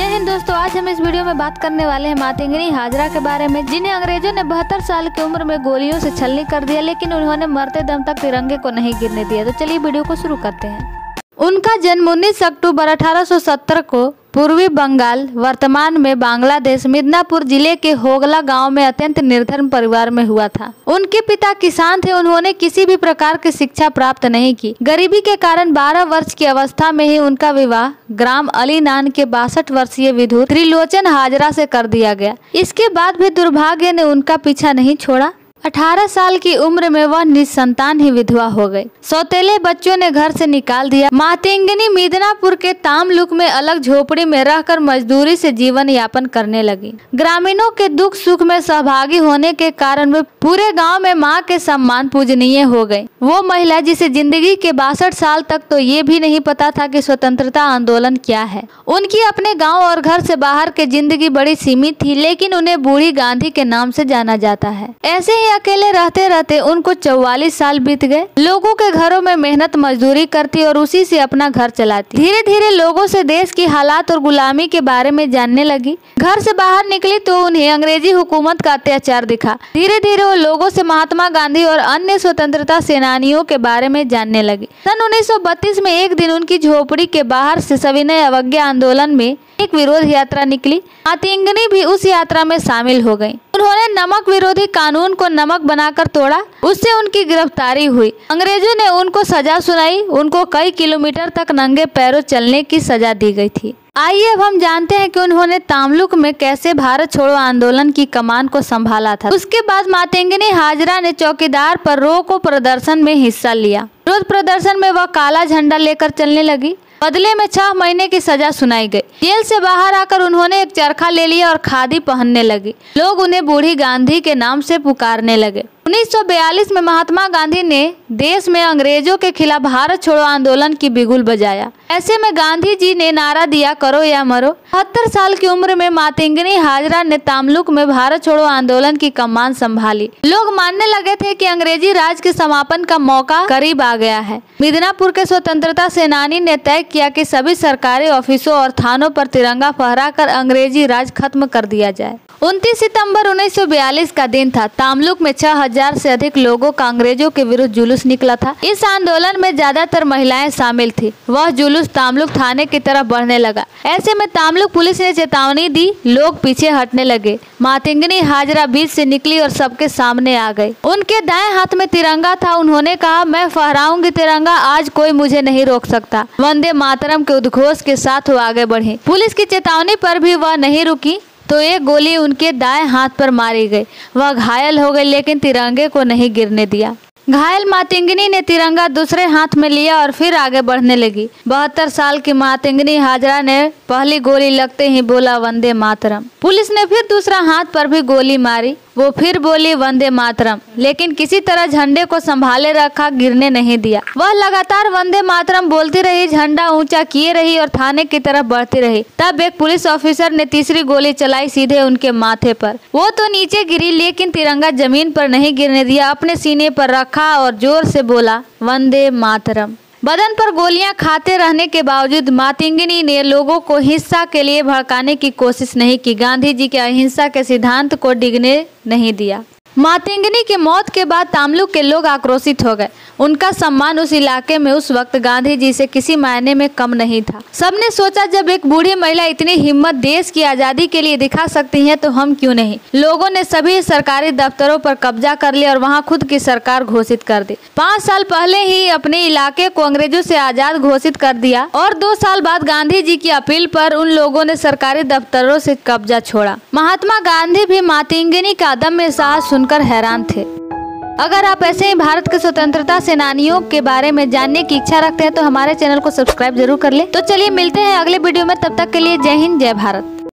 जय हिंद दोस्तों, आज हम इस वीडियो में बात करने वाले हैं मातिंगनी हाजरा के बारे में। जिन्हें अंग्रेज़ों ने बहत्तर साल की उम्र में गोलियों से छलनी कर दिया, लेकिन उन्होंने मरते दम तक तिरंगे को नहीं गिरने दिया। तो चलिए वीडियो को शुरू करते हैं। उनका जन्म 19 अक्टूबर 1870 को पूर्वी बंगाल, वर्तमान में बांग्लादेश, मिदनापुर ज़िले के होगला गाँव में अत्यंत निर्धन परिवार में हुआ था। उनके पिता किसान थे, उन्होंने किसी भी प्रकार की शिक्षा प्राप्त नहीं की। गरीबी के कारण 12 वर्ष की अवस्था में ही उनका विवाह ग्राम अली नान के बासठ वर्षीय विधु त्रिलोचन हाजरा से कर दिया गया। इसके बाद भी दुर्भाग्य ने उनका पीछा नहीं छोड़ा। 18 साल की उम्र में वह निसंतान ही विधवा हो गई। सौतेले बच्चों ने घर से निकाल दिया। मातेंगनी मिदनापुर के तामलुक में अलग झोपड़ी में रहकर मजदूरी से जीवन यापन करने लगी। ग्रामीणों के दुख सुख में सहभागी होने के कारण वे पूरे गाँव में माँ के सम्मान पूजनीय हो गई वो महिला जिसे ज़िंदगी के बासठ साल तक तो ये भी नहीं पता था कि स्वतंत्रता आंदोलन क्या है। उनकी अपने गाँव और घर से बाहर की ज़िंदगी बड़ी सीमित थी, लेकिन उन्हें बूढ़ी गांधी के नाम से जाना जाता है। ऐसे ही अकेले रहते रहते उनको चौवालीस साल बीत गए। लोगों के घरों में मेहनत मजदूरी करती और उसी से अपना घर चलाती। धीरे धीरे लोगों से देश की हालात और गुलामी के बारे में जानने लगी। घर से बाहर निकली तो उन्हें अंग्रेज़ी हुकूमत का अत्याचार दिखा। धीरे धीरे वो लोगों से महात्मा गांधी और अन्य स्वतंत्रता सेनानियों के बारे में जानने लगे। सन 1932 में एक दिन उनकी झोपड़ी के बाहर से सविनय अवज्ञा आंदोलन में एक विरोध यात्रा निकली। आतिंगनी भी उस यात्रा में शामिल हो गई। उन्होंने नमक विरोधी कानून को नमक बनाकर तोड़ा। उससे उनकी गिरफ्तारी हुई। अंग्रेज़ों ने उनको सजा सुनाई। उनको कई किलोमीटर तक नंगे पैरों चलने की सजा दी गई थी। आइए अब हम जानते हैं कि उन्होंने तामलुक में कैसे भारत छोड़ो आंदोलन की कमान को संभाला था। उसके बाद मातेंगनी हाजरा ने चौकीदार पर रोको प्रदर्शन में हिस्सा लिया। विरोध प्रदर्शन में वह काला झंडा लेकर चलने लगी। बदले में छह महीने की सजा सुनाई गई। जेल से बाहर आकर उन्होंने एक चरखा ले लिया और खादी पहनने लगी। लोग उन्हें बूढ़ी गांधी के नाम से पुकारने लगे। 1942 में महात्मा गांधी ने देश में अंग्रेज़ों के खिलाफ भारत छोड़ो आंदोलन की बिगुल बजाया। ऐसे में गांधी जी ने नारा दिया, करो या मरो। बहत्तर साल की उम्र में मातिंगनी हाजरा ने तामलुक में भारत छोड़ो आंदोलन की कमान संभाली। लोग मानने लगे थे कि अंग्रेज़ी राज के समापन का मौका करीब आ गया है। मिदनापुर के स्वतंत्रता सेनानी ने तय किया कि सभी सरकारी ऑफिसों और थानों पर तिरंगा फहराकर अंग्रेज़ी राज खत्म कर दिया जाए। 29 सितंबर 1942 का दिन था। तामलुक में 6000 से अधिक लोगों का अंग्रेज़ों के विरुद्ध जुलूस निकला था। इस आंदोलन में ज़्यादातर महिलाएँ शामिल थी। वह जुलूस तामलुक थाने की तरफ़ बढ़ने लगा। ऐसे में तामलुक पुलिस ने चेतावनी दी, लोग पीछे हटने लगे। मातिंगनी हाजरा बीच से निकली और सबके सामने आ गई। उनके दाएँ हाथ में तिरंगा था। उन्होंने कहा, मैं फहराऊँगी तिरंगा, आज कोई मुझे नहीं रोक सकता। वंदे मातरम के उद्घोष के साथ वो आगे बढ़ी। पुलिस की चेतावनी पर भी वह नहीं रुकी। तो एक गोली उनके दाएँ हाथ पर मारी गई। वह घायल हो गई, लेकिन तिरंगे को नहीं गिरने दिया। घायल मातिंगनी ने तिरंगा दूसरे हाथ में लिया और फिर आगे बढ़ने लगी। बहत्तर साल की मातिंगनी हाजरा ने पहली गोली लगते ही बोला, वंदे मातरम। पुलिस ने फिर दूसरा हाथ पर भी गोली मारी। वो फिर बोली, वंदे मातरम। लेकिन किसी तरह झंडे को संभाले रखा गिरने नहीं दिया। वह लगातार वंदे मातरम बोलती रही, झंडा ऊँचा किए रही और थाने की तरफ़ बढ़ती रही। तब एक पुलिस ऑफिसर ने तीसरी गोली चलाई सीधे उनके माथे पर। वो तो नीचे गिरी, लेकिन तिरंगा ज़मीन पर नहीं गिरने दिया। अपने सीने पर रखा और ज़ोर से बोला, वंदे मातरम। बदन पर गोलियाँ खाते रहने के बावजूद मातिंगिनी ने लोगों को हिंसा के लिए भड़काने की कोशिश नहीं की। गांधी जी के अहिंसा के सिद्धांत को डिगने नहीं दिया। मातिंगनी की मौत के बाद तामलुक के लोग आक्रोशित हो गए। उनका सम्मान उस इलाके में उस वक्त गांधी जी से किसी मायने में कम नहीं था। सबने सोचा, जब एक बूढ़ी महिला इतनी हिम्मत देश की आज़ादी के लिए दिखा सकती है तो हम क्यों नहीं? लोगों ने सभी सरकारी दफ्तरों पर कब्जा कर लिया और वहाँ खुद की सरकार घोषित कर दी। पाँच साल पहले ही अपने इलाके को अंग्रेज़ों से आज़ाद घोषित कर दिया और दो साल बाद गांधी जी की अपील पर उन लोगों ने सरकारी दफ्तरों से कब्जा छोड़ा। महात्मा गांधी भी मातिंगनी का अदम्य साहस सुनकर हैरान थे। अगर आप ऐसे ही भारत के स्वतंत्रता सेनानियों के बारे में जानने की इच्छा रखते हैं तो हमारे चैनल को सब्सक्राइब ज़रूर कर ले। तो चलिए मिलते हैं अगले वीडियो में, तब तक के लिए जय हिंद, जय भारत।